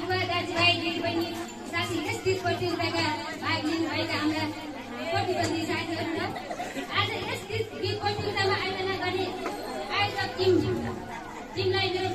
बुवा दाजुभाइ दिदीबहिनी साथी यस प्रतियोगिताका भाग लिनुभएका हाम्रा प्रतिबन्धी साथीहरू र आज यस प्रतियोगितामा आयोजना गर्ने आयोजक टिम टिमलाई मेरो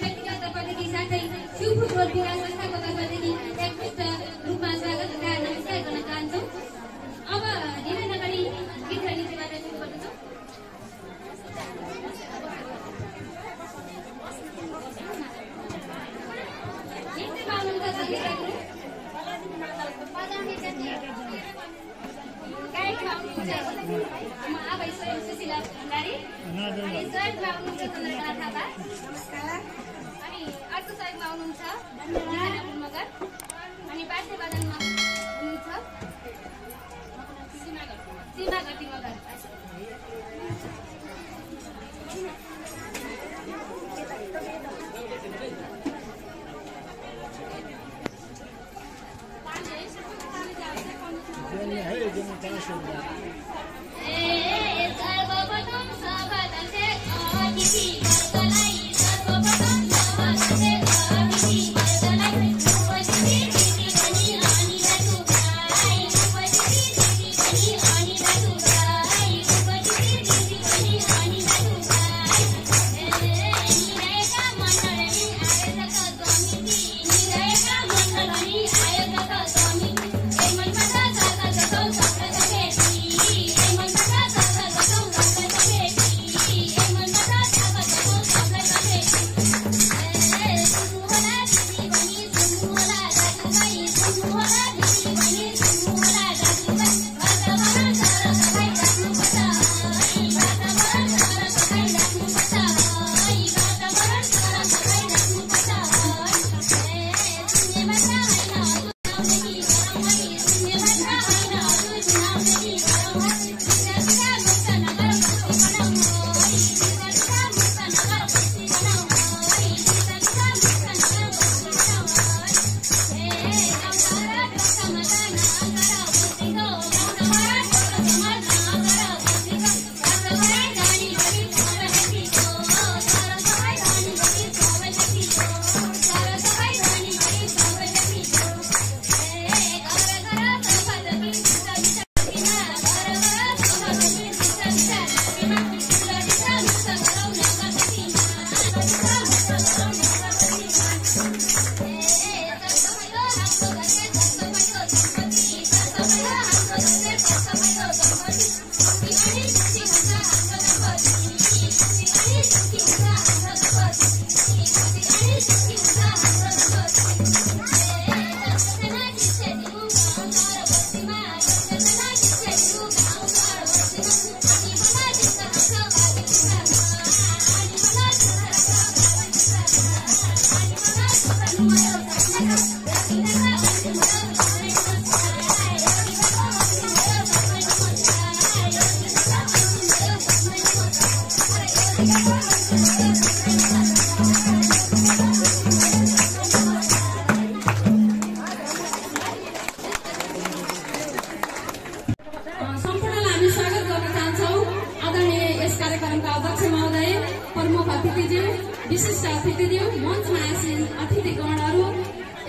कार्यक्रमका अध्यक्ष महोदय प्रमुख अतिथिज्यू विशिष्ट अतिथिज्यू मञ्चमा आसीन अतिथिगणहरू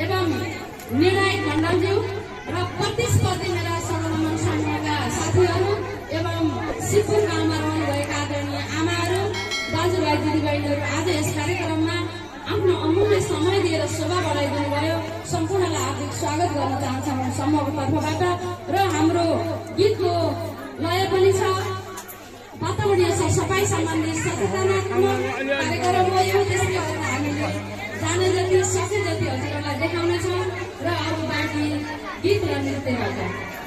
एवं निर्णायक मण्डलज्यू र प्रतिस्पर्धी मेरा सर्वमन समूहका साथीहरू एवं सिपुर गाउँमा रहनुभएका आदरणीय आमाहरू दाजुभाइ दिदीबहिनीहरू आज यस कार्यक्रममा आफ्नो अमूल्य समय दिएर शोभा बढाइदिनु भयो सम्पूर्णलाई हार्दिक स्वागत गर्न चाहन्छौँ समूहको तर्फबाट र हाम्रो गीतको सफाइ सम्बन्धी सचेतनात्मक कार्यक्रम हो यो त्यसले गर्दा हामीले जाने जति सके जति हजुरहरूलाई देखाउनेछौँ र अब बाँकी गीत र नृत्यबाट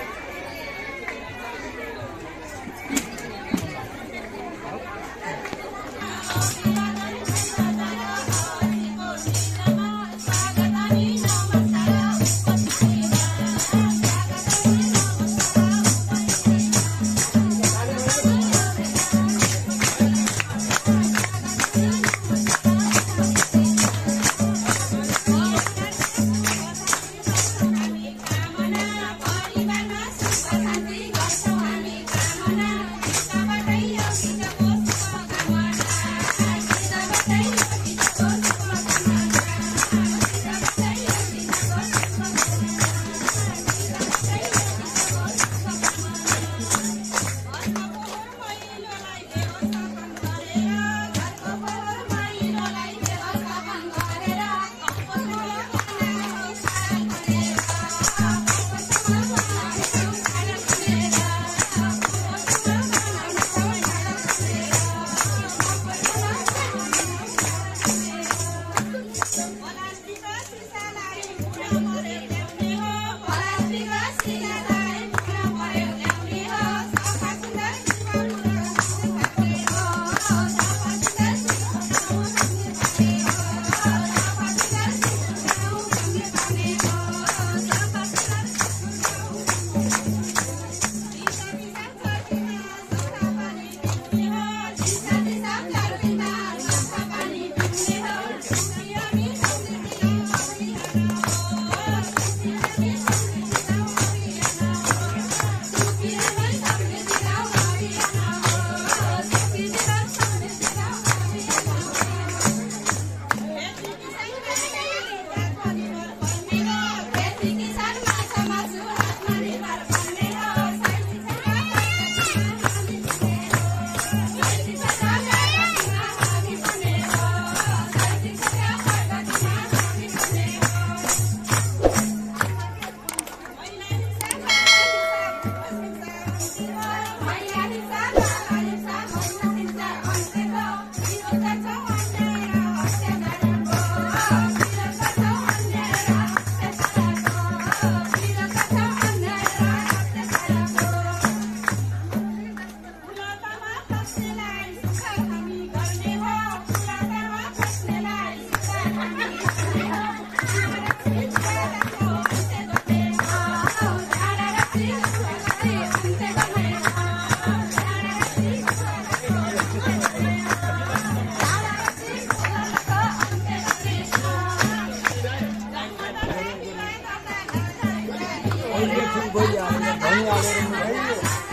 ठीक हो जाए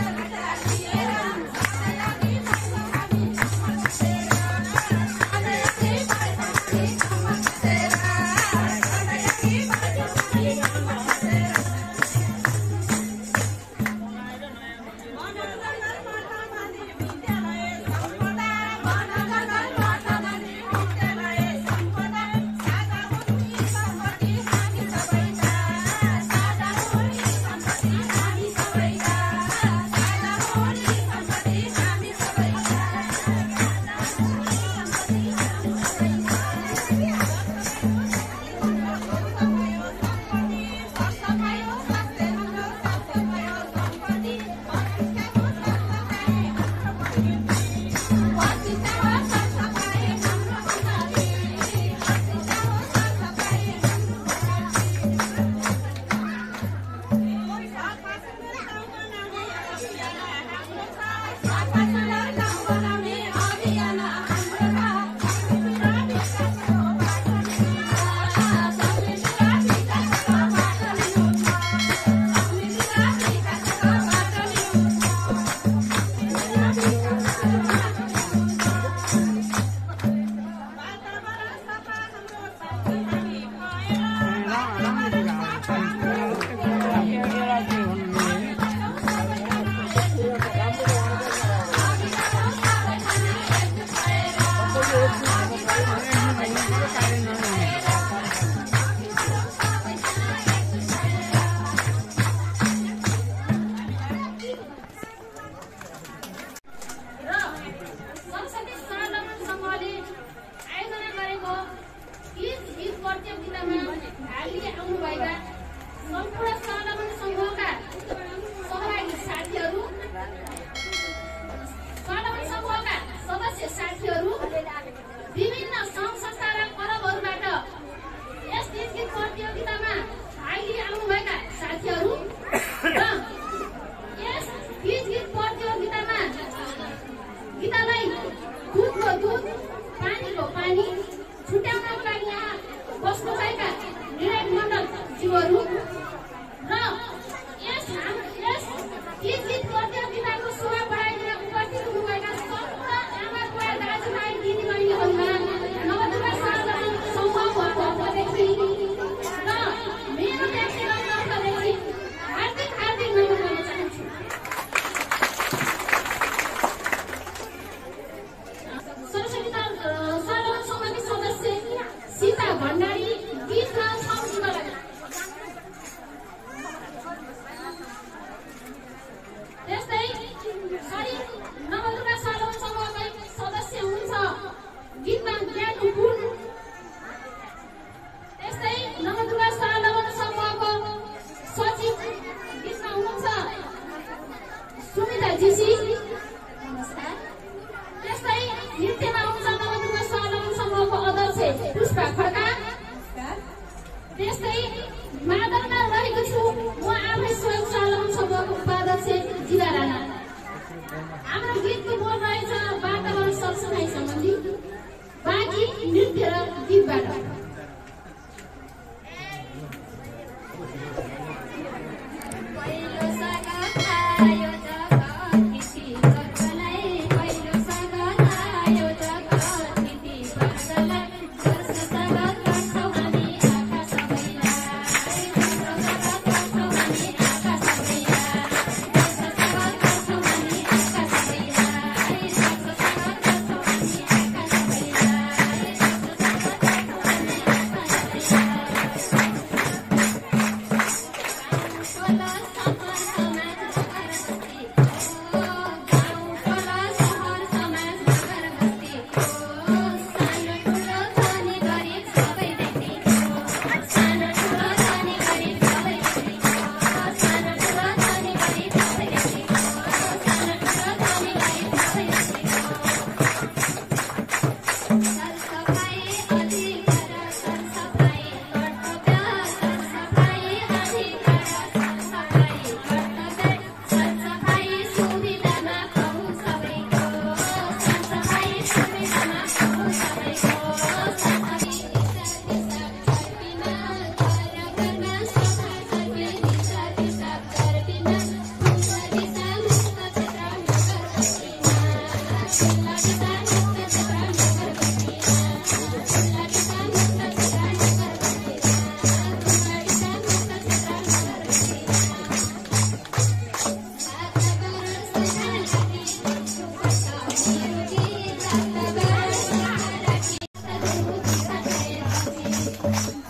Thanks.